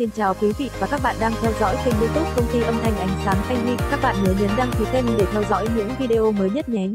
Xin chào quý vị và các bạn đang theo dõi kênh youtube công ty âm thanh ánh sáng Thanh Huy. Các bạn nhớ nhấn đăng ký kênh để theo dõi những video mới nhất nhé.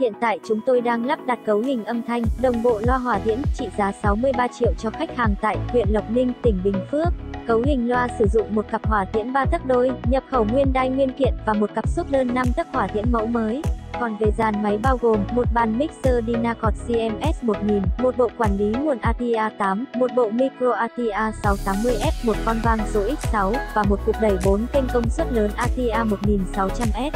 Hiện tại chúng tôi đang lắp đặt cấu hình âm thanh, đồng bộ loa hòa tiễn trị giá 63 triệu cho khách hàng tại huyện Lộc Ninh, tỉnh Bình Phước. Cấu hình loa sử dụng một cặp hòa tiễn 3 tấc đôi, nhập khẩu nguyên đai nguyên kiện và một cặp xúc đơn 5 tấc hòa tiễn mẫu mới. Còn về dàn máy bao gồm một bàn mixer Dynacord CMS 1000, một bộ quản lý nguồn ATA 8, một bộ micro ATA 680S, một con vang số X6 và một cục đẩy 4 kênh công suất lớn ATA 1600S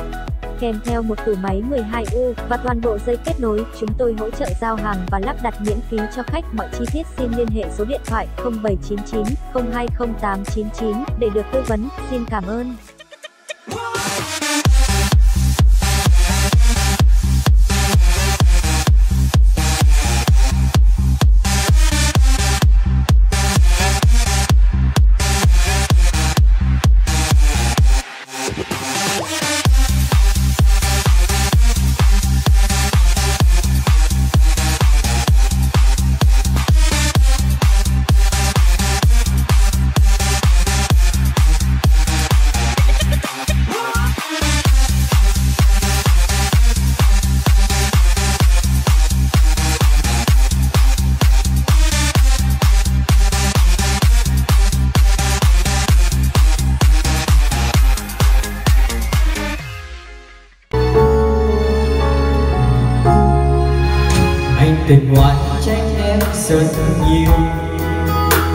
kèm theo một tủ máy 12U và toàn bộ dây kết nối. Chúng tôi hỗ trợ giao hàng và lắp đặt miễn phí cho khách. Mọi chi tiết xin liên hệ số điện thoại 0799 020899 để được tư vấn. Xin cảm ơn. Tình ngoại trách em rất nhiều.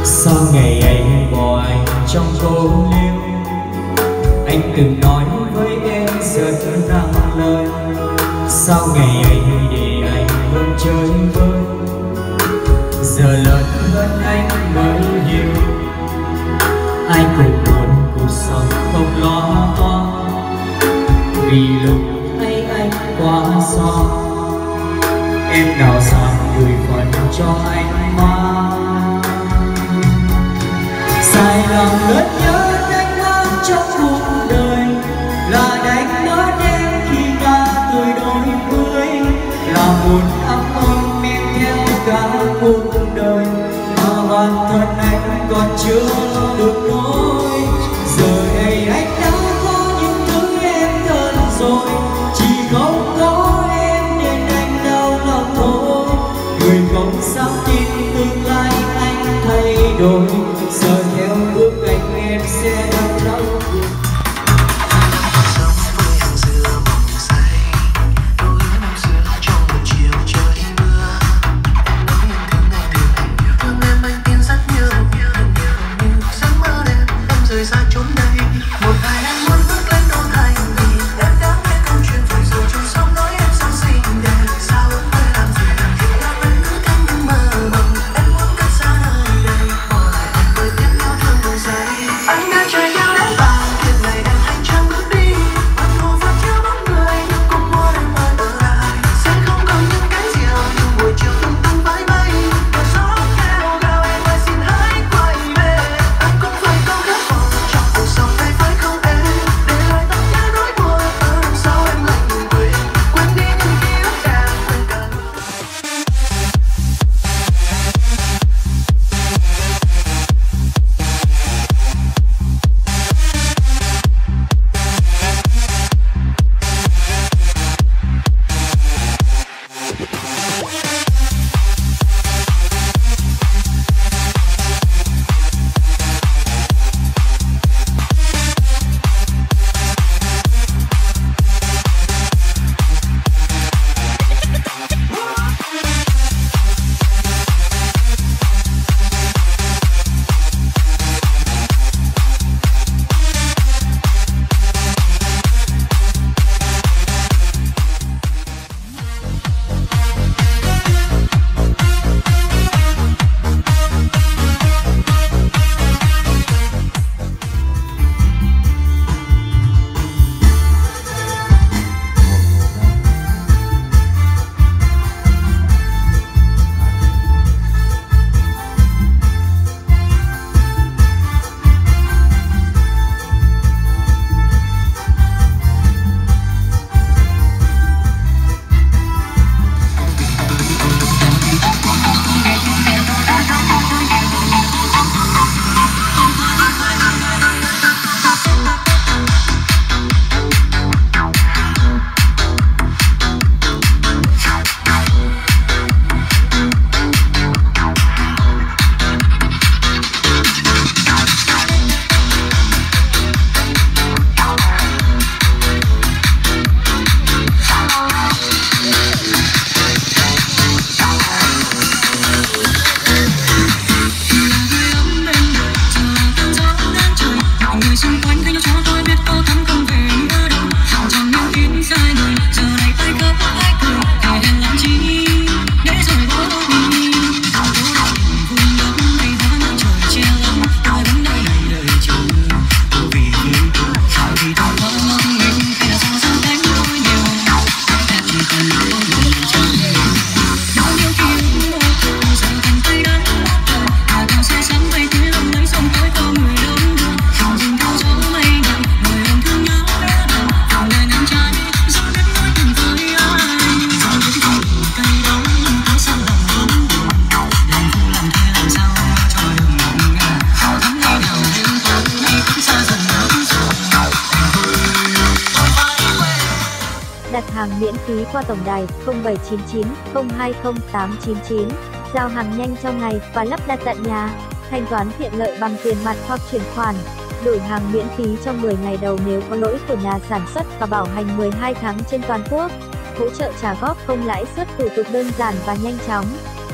Sao ngày ấy bỏ anh trong cô liêu anh từng nói với em rất nặng lời. Sao ngày ấy để anh luôn chơi vơi, giờ lớn hơn anh mới hiểu ai cũng muốn cuộc sống không lo toan, vì lúc ấy anh quá xa em nào sang gửi phần cho anh mang sai lầm lớn nhất anh mang trong cuộc đời, là đánh mất em khi ta tuổi đôi mươi. Là một ấm ôm men theo cả cuộc đời, mà bản thân anh còn chưa được thay đổi miễn phí qua tổng đài 0799 020 899. Giao hàng nhanh trong ngày và lắp đặt tận nhà. Thanh toán tiện lợi bằng tiền mặt hoặc chuyển khoản. Đổi hàng miễn phí trong 10 ngày đầu nếu có lỗi của nhà sản xuất và bảo hành 12 tháng trên toàn quốc. Hỗ trợ trả góp không lãi suất thủ tục đơn giản và nhanh chóng.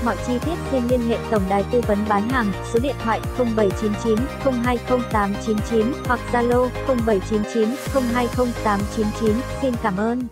Mọi chi tiết xin liên hệ tổng đài tư vấn bán hàng, số điện thoại 0799 020 899 hoặc Zalo 0799 020 899. Xin cảm ơn.